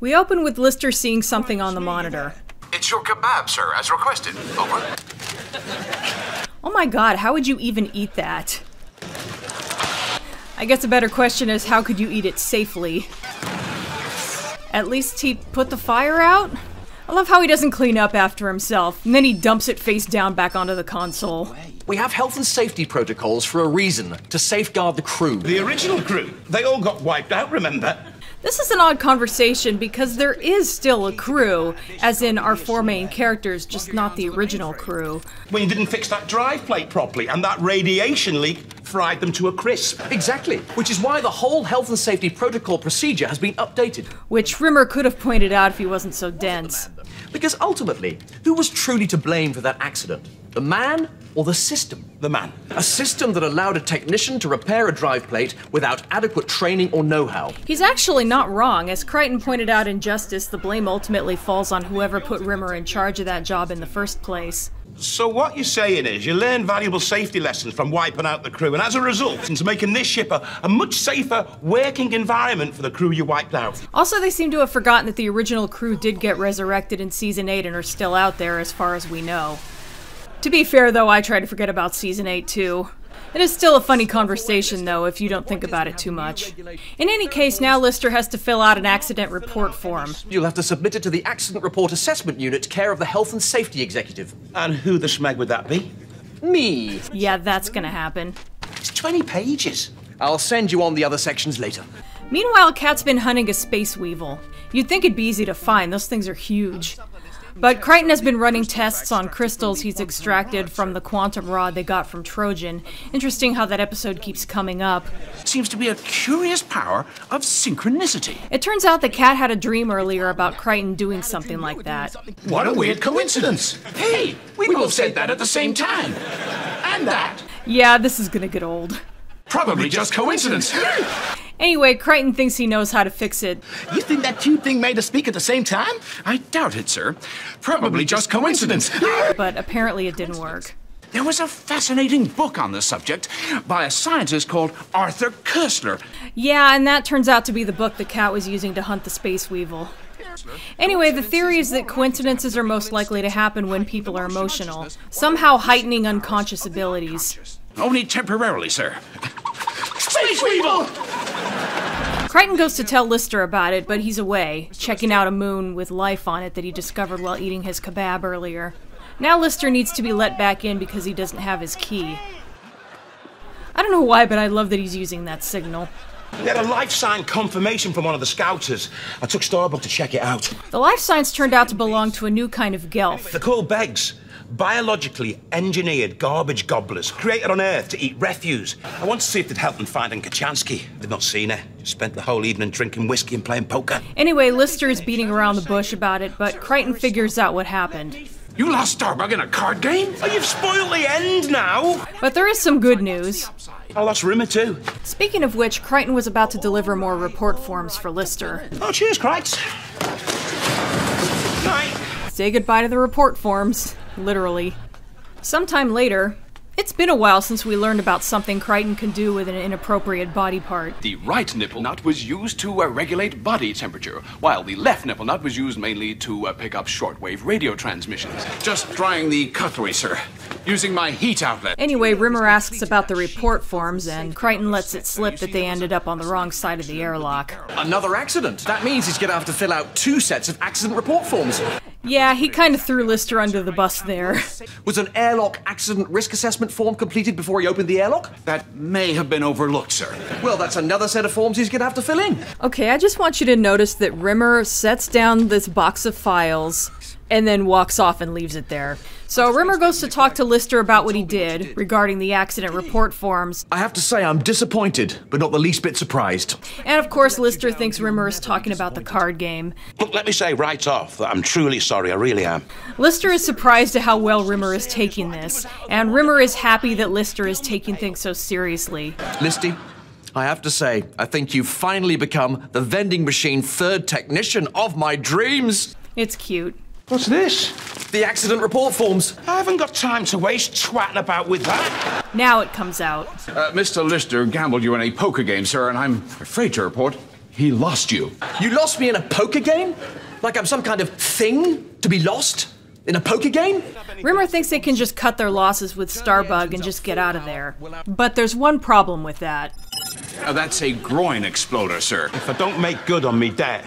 We open with Lister seeing something on the monitor. It's your kebab, sir, as requested. Over. Oh my god, how would you even eat that? I guess a better question is how could you eat it safely? At least he put the fire out? I love how he doesn't clean up after himself, and then he dumps it face down back onto the console. We have health and safety protocols for a reason to safeguard the crew. The original crew, they all got wiped out, remember? This is an odd conversation because there is still a crew, as in our four main characters, just not the original crew. When you didn't fix that drive plate properly, and that radiation leak fried them to a crisp. Exactly, which is why the whole health and safety protocol procedure has been updated. Which Rimmer could have pointed out if he wasn't so dense. Because ultimately, who was truly to blame for that accident? The man or the system? The man. A system that allowed a technician to repair a drive plate without adequate training or know how. He's actually not wrong. As Kryten pointed out in Justice, the blame ultimately falls on whoever put Rimmer in charge of that job in the first place. So what you're saying is you learn valuable safety lessons from wiping out the crew, and as a result, into making this ship a, a, much safer working environment for the crew you wiped out. Also, they seem to have forgotten that the original crew did get resurrected in Season 8 and are still out there as far as we know. To be fair, though, I try to forget about Season 8 too. It is still a funny conversation, though, if you don't think about it too much. In any case, now Lister has to fill out an accident report form. You'll have to submit it to the Accident Report Assessment Unit, care of the Health and Safety Executive. And who the schmeg would that be? Me. Yeah, that's gonna happen. It's 20 pages. I'll send you on the other sections later. Meanwhile, Cat's been hunting a space weevil. You'd think it'd be easy to find, those things are huge. But Kryten has been running tests on crystals he's extracted from the quantum rod they got from Trojan. Interesting how that episode keeps coming up. Seems to be a curious power of synchronicity. It turns out the cat had a dream earlier about Kryten doing something like that. What a weird coincidence. Hey, we, we both said that at the same time. And that. Yeah, this is gonna get old. Probably just coincidence. Anyway, Kryten thinks he knows how to fix it. You think that two thing made us speak at the same time? I doubt it, sir. Probably just coincidence. but apparently it didn't work. There was a fascinating book on the subject by a scientist called Arthur Koestler. Yeah, and that turns out to be the book the cat was using to hunt the space weevil. Anyway, the theory is that coincidences are most likely to happen when people are emotional, somehow heightening unconscious abilities. Only temporarily, sir. Space Weevil! Kryten goes to tell Lister about it, but he's away, checking out a moon with life on it that he discovered while eating his kebab earlier. Now Lister needs to be let back in because he doesn't have his key. I don't know why, but I love that he's using that signal. We had a life sign confirmation from one of the scouters. I took Starbug to check it out. The life signs turned out to belong to a new kind of gelf. They're called Begs. Biologically engineered garbage gobblers created on Earth to eat refuse. I want to see if they'd help them finding Kochanski. They've not seen her. Just spent the whole evening drinking whiskey and playing poker. Anyway, Lister is beating around the bush about it, but Kryten figures out what happened. You lost Starbug in a card game? Oh, you've spoiled the end now! But there is some good news. I lost Rimmer too. Speaking of which, Kryten was about to deliver more report forms for Lister. Oh, cheers, Kryten. Night. Say goodbye to the report forms. Literally. Sometime later, it's been a while since we learned about something Kryten can do with an inappropriate body part. The right nipple nut was used to uh, regulate body temperature, while the left nipple nut was used mainly to uh, pick up shortwave radio transmissions. Just drying the cutlery, sir. Using my heat outlet. Anyway, Rimmer asks about the report forms, and Kryten lets it slip that they ended up on the wrong side of the airlock. Another accident. That means he's gonna have to fill out two sets of accident report forms. Yeah, he kind of threw Lister under the bus there. Was an airlock accident risk assessment form completed before he opened the airlock? That may have been overlooked, sir. Well, that's another set of forms he's gonna have to fill in. Okay, I just want you to notice that Rimmer sets down this box of files and then walks off and leaves it there. So Rimmer goes to talk to Lister about what he did regarding the accident report forms. I have to say I'm disappointed, but not the least bit surprised. And of course, Lister thinks Rimmer is talking about the card game. Look, let me say right off that I'm truly sorry, I really am. Lister is surprised at how well Rimmer is taking this, and Rimmer is happy that Lister is taking things so seriously. Listy, I have to say, I think you've finally become the vending machine third technician of my dreams. It's cute. What's this? The accident report forms. I haven't got time to waste twatting about with that. Now it comes out. Uh, Mr. Lister gambled you in a poker game, sir, and I'm afraid to report He lost you. You lost me in a poker game? Like I'm some kind of thing to be lost? In a poker game? Rimmer thinks they can just cut their losses with Starbug and just get out of there. But there's one problem with that. Uh, that's a groin exploder, sir. If I don't make good on me debt,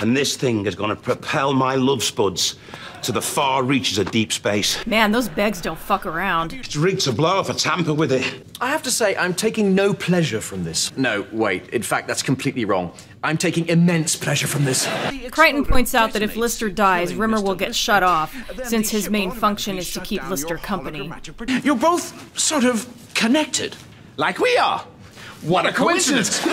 and this thing is going to propel my love spuds to the far reaches of deep space. Man, those begs don't fuck around. It's rigged to blow if I tamper with it. I have to say, I'm taking no pleasure from this. No, wait. In fact, that's completely wrong. I'm taking immense pleasure from this. Kryten points out that if Lister dies, Rimmer will get shut off, since his main function is to keep Lister company. You're both sort of connected. Like we are. What a coincidence!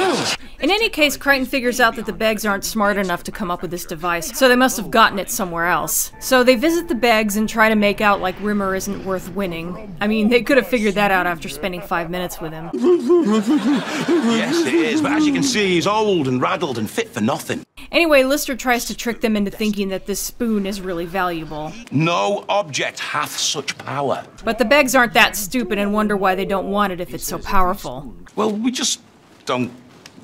In any case, Kryten figures out that the Begs aren't smart enough to come up with this device, so they must have gotten it somewhere else. So they visit the Begs and try to make out like Rimmer isn't worth winning. I mean, they could have figured that out after spending five minutes with him. yes, it is, but as you can see, he's old and raddled and fit for nothing. Anyway, Lister tries to trick them into thinking that this spoon is really valuable. No object hath such power. But the Begs aren't that stupid and wonder why they don't want it if it's so powerful. Well, we just don't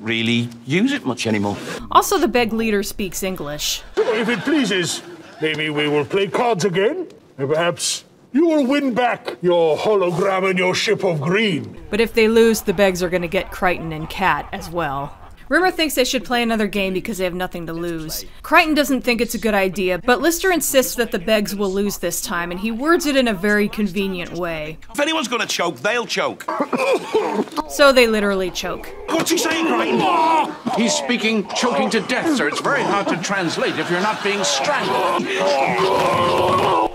really use it much anymore. Also, the Beg leader speaks English. If it pleases, maybe we will play cards again, and perhaps you will win back your hologram and your ship of green. But if they lose, the Begs are going to get Kryten and Cat as well. Rimmer thinks they should play another game because they have nothing to lose. Kryten doesn't think it's a good idea, but Lister insists that the Begs will lose this time, and he words it in a very convenient way. If anyone's gonna choke, they'll choke. so they literally choke. What's he saying, Kryten? He's speaking choking to death, sir. It's very hard to translate if you're not being strangled.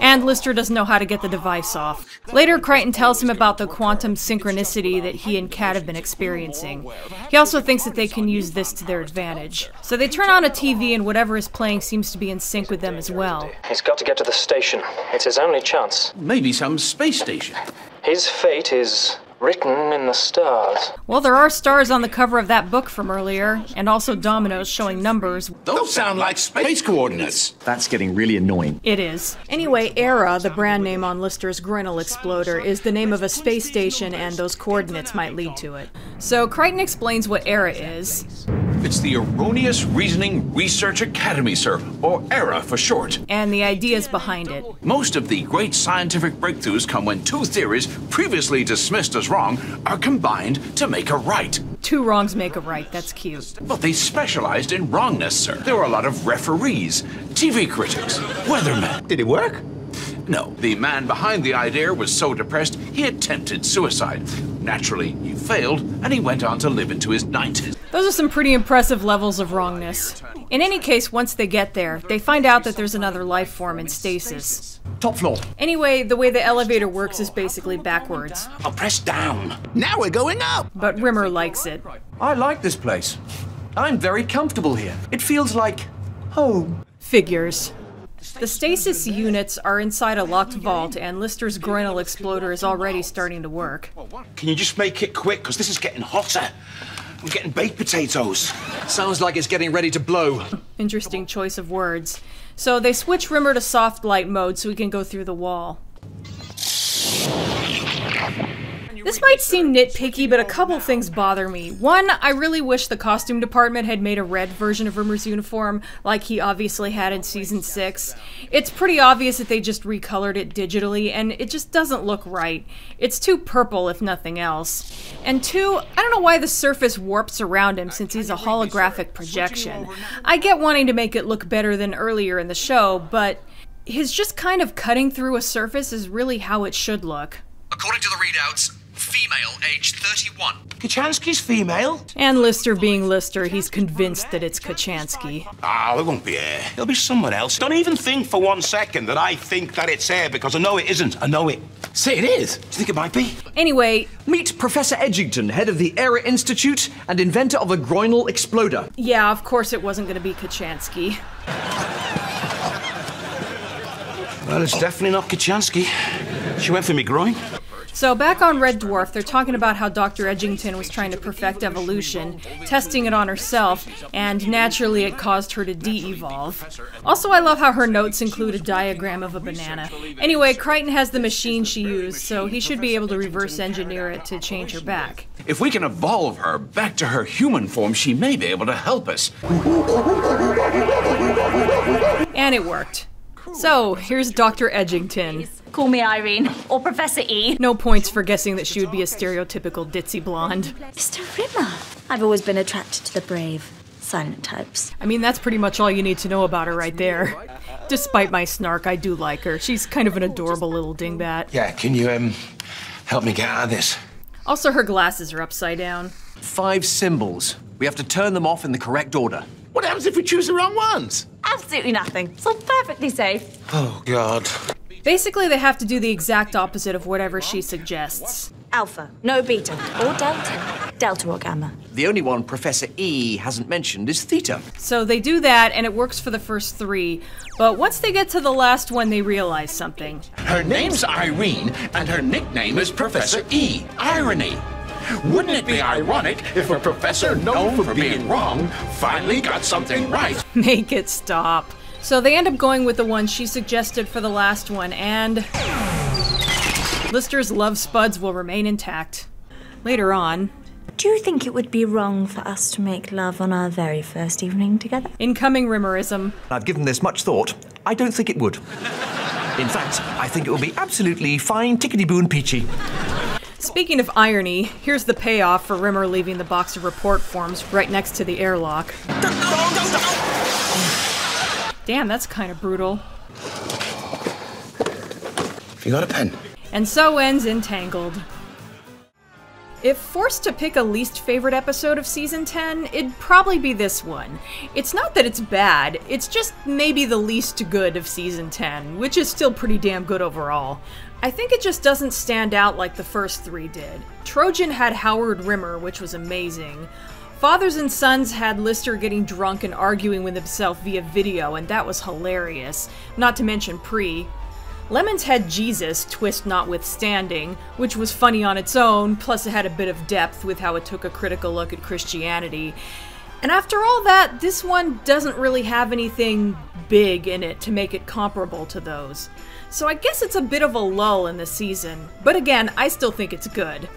And Lister doesn't know how to get the device off. Later, Kryten tells him about the quantum synchronicity that he and Cat have been experiencing. He also thinks that they can use this to their advantage. So they turn on a TV and whatever is playing seems to be in sync with them as well. He's got to get to the station. It's his only chance. Maybe some space station. His fate is written in the stars. Well, there are stars on the cover of that book from earlier, and also dominoes showing numbers. Those sound like space coordinates. That's getting really annoying. It is. Anyway, Era, the brand name on Lister's Groinal Exploder, is the name of a space station, and those coordinates might lead to it. So Kryten explains what Era is. It's the Erroneous Reasoning Research Academy, sir, or ERA for short. And the ideas behind it. Most of the great scientific breakthroughs come when two theories, previously dismissed as wrong, are combined to make a right. Two wrongs make a right, that's cute. But they specialized in wrongness, sir. There were a lot of referees, TV critics, weathermen. Did it work? No, the man behind the idea was so depressed he attempted suicide. Naturally, he failed, and he went on to live into his 90s. Those are some pretty impressive levels of wrongness. In any case, once they get there, they find out that there's another life form in stasis. Top floor. Anyway, the way the elevator works is basically backwards. I'll press down. Now we're going up. But Rimmer likes it. I like this place. I'm very comfortable here. It feels like home. Figures. The stasis units are inside a locked vault, and Lister's groinal exploder is already starting to work. Can you just make it quick? Because this is getting hotter. I'm getting baked potatoes. Sounds like it's getting ready to blow. Interesting choice of words. So they switch Rimmer to soft light mode so he can go through the wall. This might seem nitpicky, but a couple things bother me. One, I really wish the costume department had made a red version of Rimmer's uniform, like he obviously had in season 6. It's pretty obvious that they just recolored it digitally, and it just doesn't look right. It's too purple, if nothing else. And two, I don't know why the surface warps around him since he's a holographic projection. I get wanting to make it look better than earlier in the show, but his just kind of cutting through a surface is really how it should look. According to the readouts, female, age 31. Kochanski's female? And Lister being Lister, he's convinced that it's Kochanski. Ah, it won't be her. It'll be someone else. Don't even think for one second that I think that it's her, because I know it isn't. I know it. Say it is. Do you think it might be? Anyway, Meet Professor Edgington, head of the ERA Institute and inventor of a groinal exploder. yeah, of course it wasn't going to be Kochanski. Well, it's definitely not Kochanski. She went for me groin. So, back on Red Dwarf, they're talking about how Dr. Edgington was trying to perfect evolution, testing it on herself, and naturally it caused her to de evolve. Also, I love how her notes include a diagram of a banana. Anyway, Kryten has the machine she used, so he should be able to reverse engineer it to change her back. If we can evolve her back to her human form, she may be able to help us. And it worked. So, here's Dr. Edgington. Call me Irene or Professor E. No points for guessing that she would be a stereotypical ditzy blonde. Mr. Rimmer. I've always been attracted to the brave, silent types. I mean, that's pretty much all you need to know about her right there. Despite my snark, I do like her. She's kind of an adorable little dingbat. Yeah, can you, um, help me get out of this? Also, her glasses are upside down. Five symbols. We have to turn them off in the correct order. What happens if we choose the wrong ones? Absolutely nothing. It's all perfectly safe. Oh, God. Basically, they have to do the exact opposite of whatever she suggests. Alpha, no beta, or delta. Delta or gamma. The only one Professor E hasn't mentioned is theta. So they do that, and it works for the first three. But once they get to the last one, they realize something. Her name's Irene, and her nickname is Professor E. Irony. Wouldn't it be ironic if a professor known for being wrong finally got something right? Make it stop. So they end up going with the one she suggested for the last one, and. Lister's love spuds will remain intact. Later on, Do you think it would be wrong for us to make love on our very first evening together? incoming rimmerism. I've given this much thought. I don't think it would. In fact, I think it will be absolutely fine, tickety boon peachy. Speaking of irony, here's the payoff for Rimmer leaving the box of report forms right next to the airlock. Damn, that's kind of brutal. You got a pen? And so ends Entangled. If forced to pick a least favorite episode of season 10, it'd probably be this one. It's not that it's bad, it's just maybe the least good of season 10, which is still pretty damn good overall. I think it just doesn't stand out like the first three did. Trojan had Howard Rimmer, which was amazing. Fathers and Sons had Lister getting drunk and arguing with himself via video, and that was hilarious. Not to mention Pre. Lemons had Jesus, twist notwithstanding, which was funny on its own, plus it had a bit of depth with how it took a critical look at Christianity. And after all that, this one doesn't really have anything big in it to make it comparable to those. So I guess it's a bit of a lull in the season, but again, I still think it's good.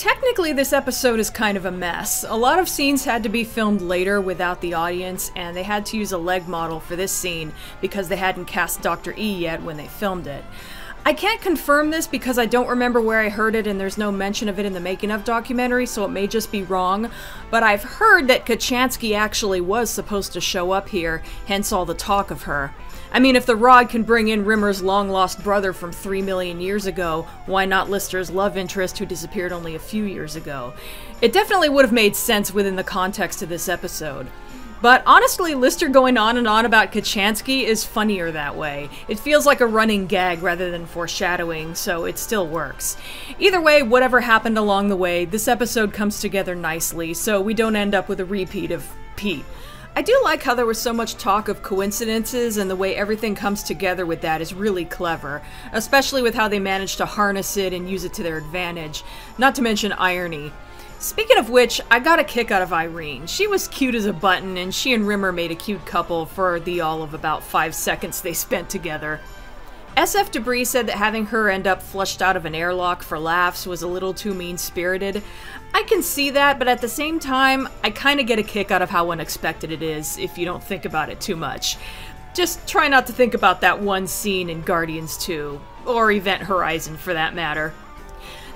Technically, this episode is kind of a mess. A lot of scenes had to be filmed later without the audience, and they had to use a leg model for this scene because they hadn't cast Dr. E yet when they filmed it. I can't confirm this because I don't remember where I heard it and there's no mention of it in the making of documentary, so it may just be wrong. But I've heard that Kochanski actually was supposed to show up here, hence all the talk of her. I mean, if the Rod can bring in Rimmer's long lost brother from three million years ago, why not Lister's love interest who disappeared only a few years ago? It definitely would have made sense within the context of this episode. But honestly, Lister going on and on about Kochanski is funnier that way. It feels like a running gag rather than foreshadowing, so it still works. Either way, whatever happened along the way, this episode comes together nicely, so we don't end up with a repeat of Pete. I do like how there was so much talk of coincidences, and the way everything comes together with that is really clever, especially with how they managed to harness it and use it to their advantage, not to mention irony. Speaking of which, I got a kick out of Irene. She was cute as a button, and she and Rimmer made a cute couple for the all of about five seconds they spent together. SF Debris said that having her end up flushed out of an airlock for laughs was a little too mean spirited. I can see that, but at the same time, I kind of get a kick out of how unexpected it is if you don't think about it too much. Just try not to think about that one scene in Guardians 2, or Event Horizon for that matter.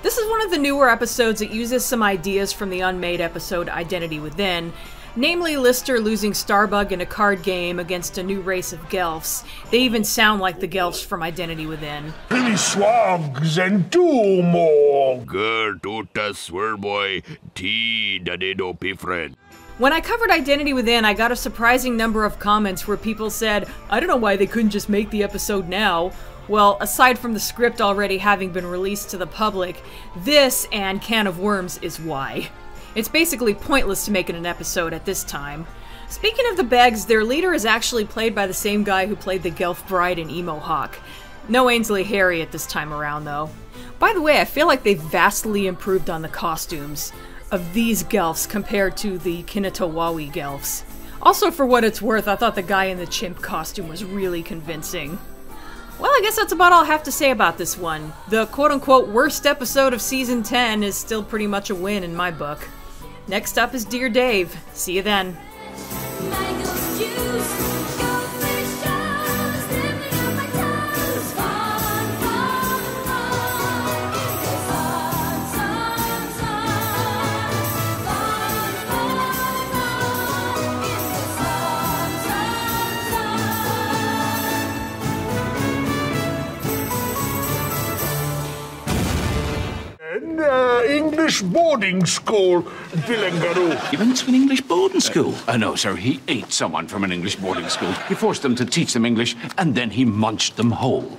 This is one of the newer episodes that uses some ideas from the unmade episode Identity Within, namely Lister losing Starbug in a card game against a new race of Gelfs. They even sound like the Gelfs from Identity Within. Billy Swags and two more. Ger tuta swirboy T dadido pifren. When I covered Identity Within, I got a surprising number of comments where people said, I don't know why they couldn't just make the episode now. Well, aside from the script already having been released to the public, this and Can of Worms is why. It's basically pointless to make it an episode at this time. Speaking of the Begs, their leader is actually played by the same guy who played the Gelf Bride in Emohawk. No Ainsley Harriott at this time around, though. By the way, I feel like they've vastly improved on the costumes of these Gelfs compared to the Kinitawowi Gelfs. Also, for what it's worth, I thought the guy in the chimp costume was really convincing. Well, I guess that's about all I have to say about this one. The quote unquote worst episode of season 10 is still pretty much a win in my book. Next up is Dear Dave. See you then. English boarding school, Bilangaroo. He went to an English boarding school? Uh, no, sir. He ate someone from an English boarding school. He forced them to teach them English, and then he munched them whole.